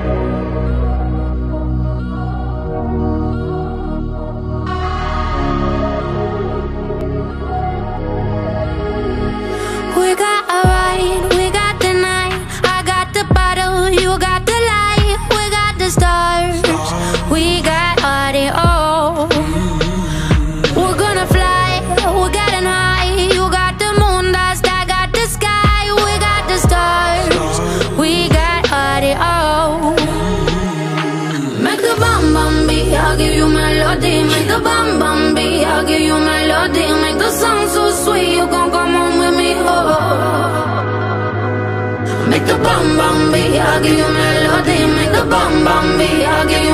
We got a ride, we got the night. I got the bottle, you got I'll give you melody. Make the bum bum beat, I'll give you melody. Make the song so sweet, you gon' come home with me, oh. Make the bum bum beat, I'll give you melody. Make the bum bum beat, I'll give you